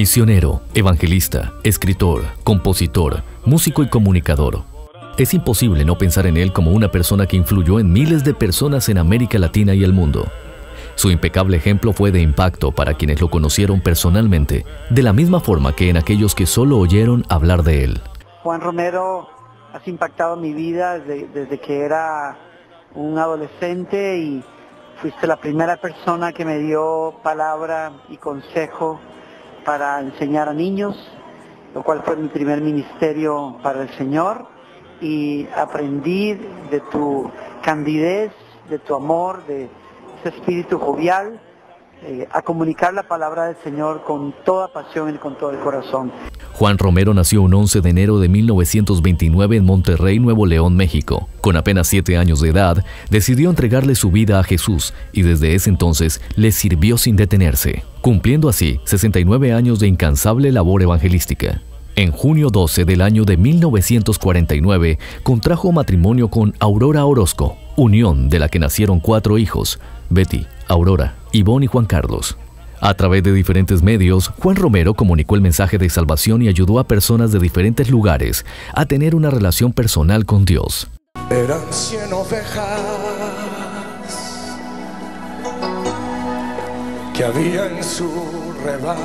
Misionero, evangelista, escritor, compositor, músico y comunicador. Es imposible no pensar en él como una persona que influyó en miles de personas en América Latina y el mundo. Su impecable ejemplo fue de impacto para quienes lo conocieron personalmente, de la misma forma que en aquellos que solo oyeron hablar de él. Juan Romero, has impactado mi vida desde, que era un adolescente y fuiste la primera persona que me dio palabra y consejo para enseñar a niños, lo cual fue mi primer ministerio para el Señor y aprendí de tu candidez, de tu amor, de ese espíritu jovial, eh, a comunicar la palabra del Señor con toda pasión y con todo el corazón. Juan Romero nació un 11 de enero de 1929 en Monterrey, Nuevo León, México. Con apenas siete años de edad, decidió entregarle su vida a Jesús y desde ese entonces le sirvió sin detenerse, cumpliendo así 69 años de incansable labor evangelística. En junio 12 del año de 1949, contrajo matrimonio con Aurora Orozco, unión de la que nacieron cuatro hijos, Betty, Aurora, Ivonne y Juan Carlos. A través de diferentes medios, Juan Romero comunicó el mensaje de salvación y ayudó a personas de diferentes lugares a tener una relación personal con Dios. Eran cien ovejas que había en su rebaño.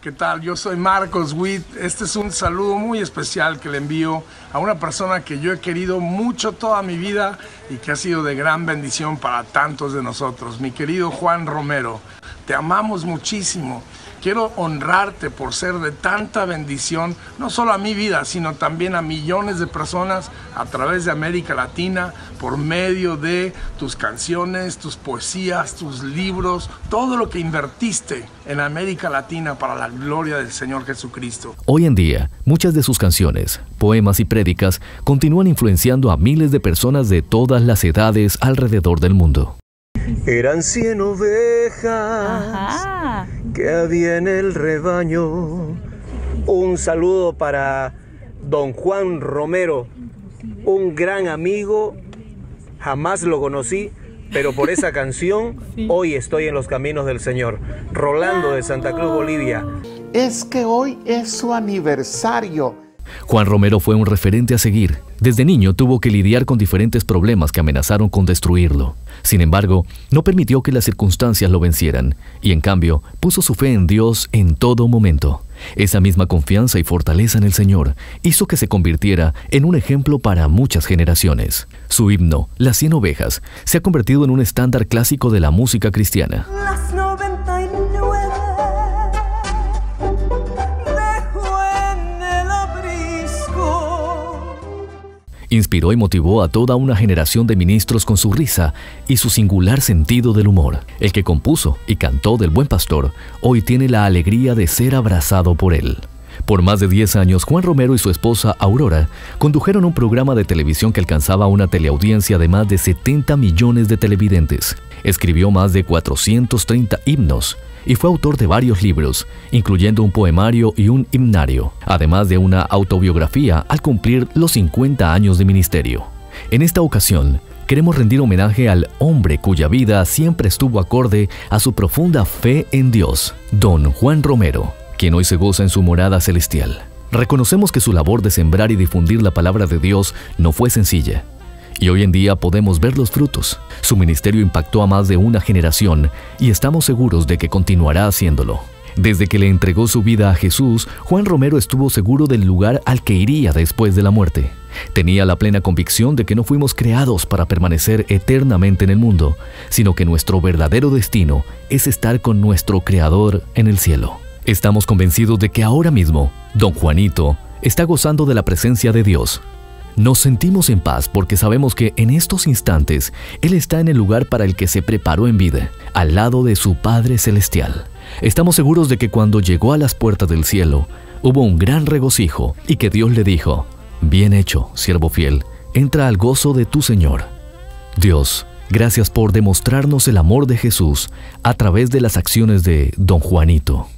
¿Qué tal? Yo soy Marcos Witt. Este es un saludo muy especial que le envío a una persona que yo he querido mucho toda mi vida y que ha sido de gran bendición para tantos de nosotros. Mi querido Juan Romero, te amamos muchísimo Quiero honrarte por ser de tanta bendición, no solo a mi vida, sino también a millones de personas a través de América Latina, por medio de tus canciones, tus poesías, tus libros, todo lo que invertiste en América Latina para la gloria del Señor Jesucristo. Hoy en día, muchas de sus canciones, poemas y prédicas continúan influenciando a miles de personas de todas las edades alrededor del mundo. Eran cien ovejas que había en el rebaño. Un saludo para don Juan Romero, un gran amigo. Jamás lo conocí, pero por esa canción hoy estoy en los caminos del Señor. Rolando de Santa Cruz, Bolivia. Es que hoy es su aniversario. Juan Romero fue un referente a seguir. Desde niño tuvo que lidiar con diferentes problemas que amenazaron con destruirlo. Sin embargo, no permitió que las circunstancias lo vencieran y en cambio puso su fe en Dios en todo momento. Esa misma confianza y fortaleza en el Señor hizo que se convirtiera en un ejemplo para muchas generaciones. Su himno, Las cien ovejas, se ha convertido en un estándar clásico de la música cristiana. Inspiró y motivó a toda una generación de ministros con su risa y su singular sentido del humor. El que compuso y cantó del buen pastor hoy tiene la alegría de ser abrazado por él. Por más de 10 años, Juan Romero y su esposa Aurora condujeron un programa de televisión que alcanzaba una teleaudiencia de más de 70 millones de televidentes. Escribió más de 430 himnos y fue autor de varios libros, incluyendo un poemario y un himnario, además de una autobiografía al cumplir los 50 años de ministerio. En esta ocasión, queremos rendir homenaje al hombre cuya vida siempre estuvo acorde a su profunda fe en Dios, don Juan Romero, quien hoy se goza en su morada celestial. Reconocemos que su labor de sembrar y difundir la palabra de Dios no fue sencilla, y hoy en día podemos ver los frutos. Su ministerio impactó a más de una generación y estamos seguros de que continuará haciéndolo. Desde que le entregó su vida a Jesús, Juan Romero estuvo seguro del lugar al que iría después de la muerte. Tenía la plena convicción de que no fuimos creados para permanecer eternamente en el mundo, sino que nuestro verdadero destino es estar con nuestro Creador en el cielo. Estamos convencidos de que ahora mismo, don Juanito está gozando de la presencia de Dios nos sentimos en paz porque sabemos que en estos instantes Él está en el lugar para el que se preparó en vida, al lado de su Padre Celestial. Estamos seguros de que cuando llegó a las puertas del cielo, hubo un gran regocijo y que Dios le dijo, Bien hecho, siervo fiel, entra al gozo de tu Señor. Dios, gracias por demostrarnos el amor de Jesús a través de las acciones de don Juanito.